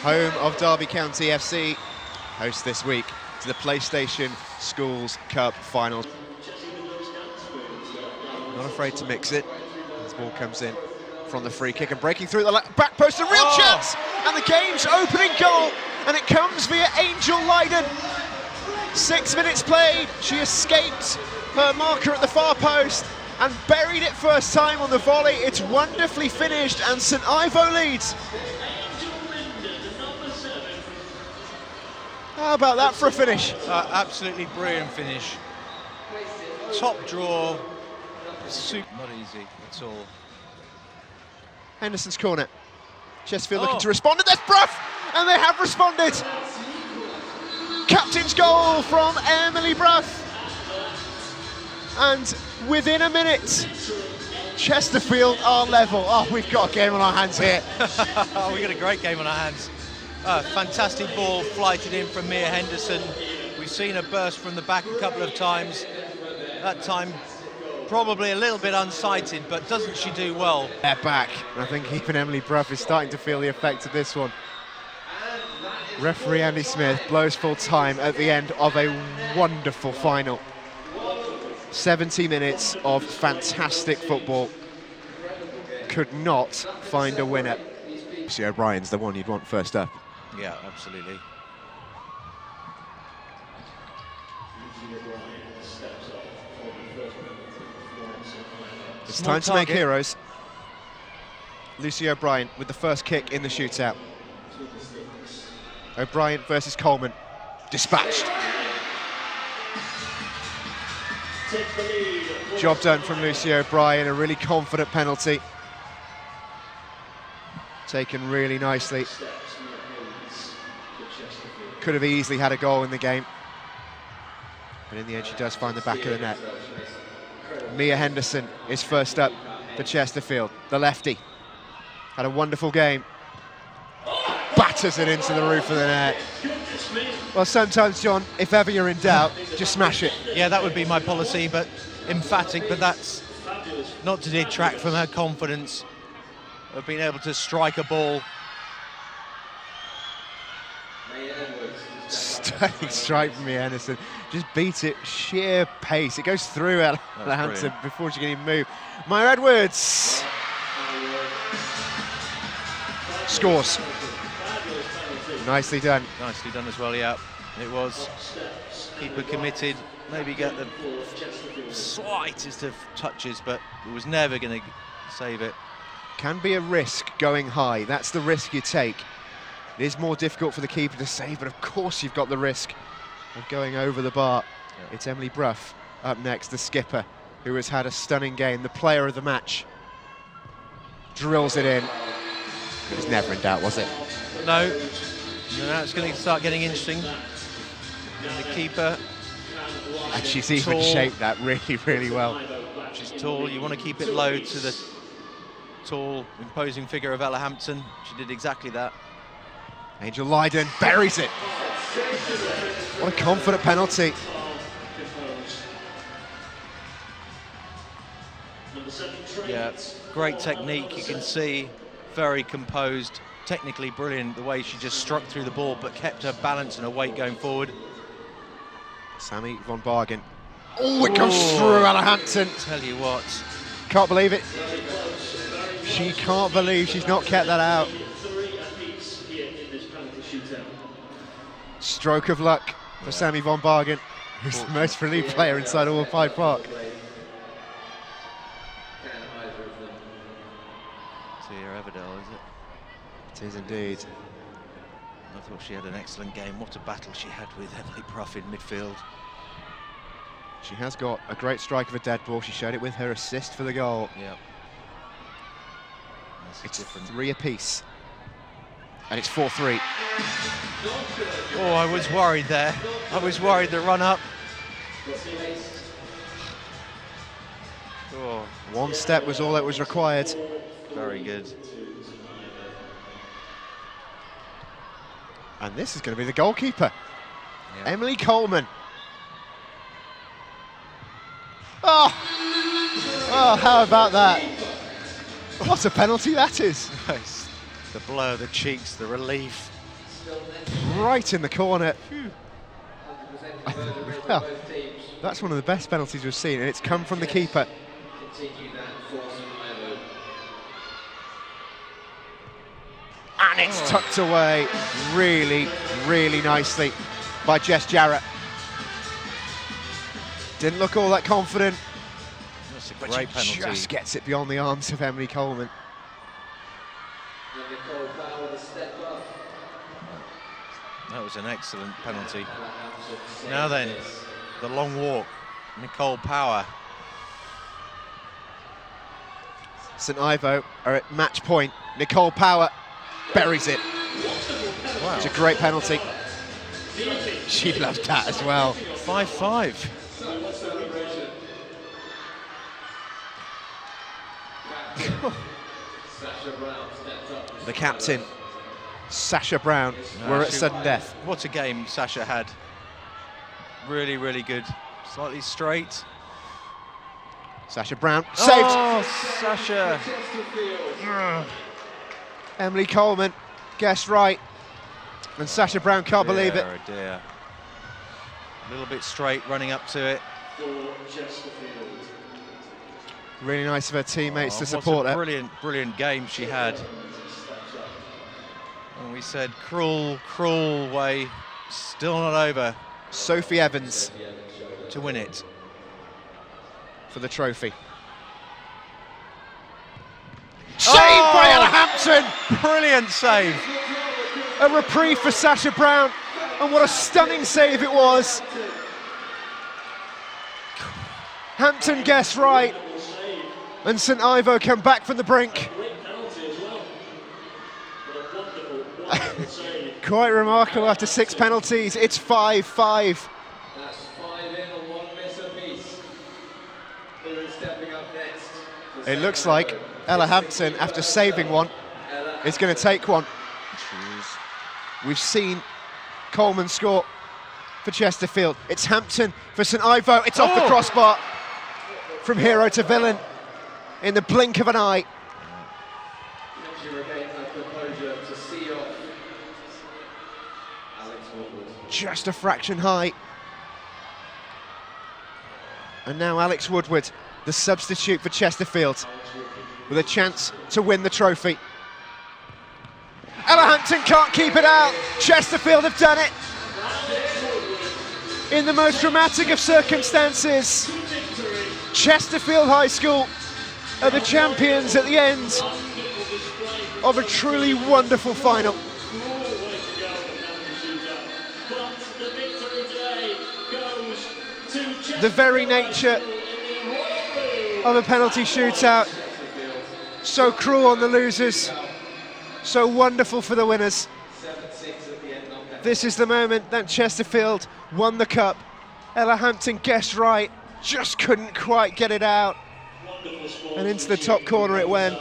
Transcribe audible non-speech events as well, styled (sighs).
home of Derby County FC, host this week to the PlayStation Schools Cup final. Not afraid to mix it. This ball comes in from the free kick and breaking through the back post, a real oh. chance! And the game's opening goal, and it comes via Angel Lydon. Six minutes played, she escaped her marker at the far post and buried it first time on the volley. It's wonderfully finished, and St Ivo leads. How about that for a finish? Uh, absolutely brilliant finish. Top draw. Super. Not easy at all. Henderson's corner. Chesterfield oh. looking to respond, and there's Brough! And they have responded. Captain's goal from Emily Brough. And within a minute, Chesterfield are level. Oh, we've got a game on our hands here. (laughs) we've got a great game on our hands. Uh, fantastic ball flighted in from Mia Henderson. We've seen her burst from the back a couple of times. That time probably a little bit unsighted, but doesn't she do well? They're back. I think even Emily Brough is starting to feel the effect of this one. Referee Andy Smith blows full time at the end of a wonderful final. 70 minutes of fantastic football. Could not find a winner. See O'Brien's the one you'd want first up. Yeah, absolutely. It's Small time to make heroes. Lucy O'Brien with the first kick in the shootout. O'Brien versus Coleman. Dispatched. Job done from Lucy O'Brien, a really confident penalty. Taken really nicely could have easily had a goal in the game. But in the end, she does find the back of the net. Mia Henderson is first up for Chesterfield, the lefty. Had a wonderful game. Batters it into the roof of the net. Well, sometimes, John, if ever you're in doubt, just smash it. Yeah, that would be my policy, but emphatic, but that's not to detract from her confidence of being able to strike a ball (laughs) Stunning strike from Mia Henderson. Just beat it, sheer pace. It goes through Atlanta before she can even move. Maya Edwards scores. Nicely done. Nicely done as well, yeah. It was. Keeper committed, maybe get the slightest of touches, but it was never going to save it. Can be a risk going high. That's the risk you take. It is more difficult for the keeper to save, but of course you've got the risk of going over the bar. Yeah. It's Emily Brough up next, the skipper, who has had a stunning game, the player of the match. Drills it in. It was never in doubt, was it? No. Now it's going to start getting interesting. And the keeper. And she's even tall. shaped that really, really well. She's tall. You want to keep it low to the tall, imposing figure of Ella Hampton. She did exactly that. Angel Lydon buries it. What a confident penalty. Yeah, great technique. You can see very composed, technically brilliant the way she just struck through the ball but kept her balance and her weight going forward. Sammy von Bargen. Oh, it comes Ooh, through Hampton. Tell you what. Can't believe it. She can't believe she's not kept that out. Stroke of luck for yeah. Sammy von Bargen, who's the most relieved player inside All Pride Park. Tia Everdell, is it? It is indeed. I thought she had an excellent game. What a battle she had with Emily Brough in midfield. She has got a great strike of a dead ball. She showed it with her assist for the goal. Yeah. It's different. three apiece and it's 4-3. Oh, I was worried there. I was worried the run up. Oh. One step was all that was required. Very good. And this is going to be the goalkeeper, Emily Coleman. Oh, oh, how about that? What a penalty that is. (laughs) the blow, the cheeks, the relief. right in the corner. (laughs) well, that's one of the best penalties we've seen, and it's come from the keeper. And it's oh. tucked away really, really nicely by Jess Jarrett. Didn't look all that confident, That's a great penalty. just gets it beyond the arms of Emily Coleman. That was an excellent penalty. Now then, the long walk. Nicole Power. St Ivo are at match point. Nicole Power buries it. Wow. It's a great penalty. She loved that as well. 5-5. (laughs) The captain, Sasha Brown, No, were at sudden death. What a game Sasha had. Really, really good. Slightly straight. Sasha Brown saved. Oh, Sasha. (sighs) Emily Coleman guessed right. And Sasha Brown can't believe it. Dear, oh dear. A little bit straight running up to it. Really nice of her teammates Oh, to support her. brilliant, brilliant game she had. We said cruel, cruel way, still not over Sophie Evans to win it. for the trophy. Saved by Oh! Ella Hampton! Brilliant save. A reprieve for Sasha Brown. And what a stunning save it was. Hampton guessed right. And St Ivo come back from the brink. Quite remarkable after six penalties. It's 5 5. That's five in and one miss apiece. Who is stepping up next? It looks like Ella Hampton, after saving one, is going to take one. We've seen Coleman score for Chesterfield. It's Hampton for St Ivo. It's off the Oh. crossbar from hero to villain in the blink of an eye. She regained her composure to see off Alex Woodward. Just a fraction high. And now Alex Woodward, the substitute for Chesterfield, with a chance to win the trophy. Hampton can't keep it out. Chesterfield have done it. In the most dramatic of circumstances, Chesterfield High School are the champions at the end of a truly wonderful final. The very nature of a penalty shootout, so cruel on the losers, so wonderful for the winners. This is the moment that Chesterfield won the cup. Ella Hampton guessed right, just couldn't quite get it out. And into the top corner it went.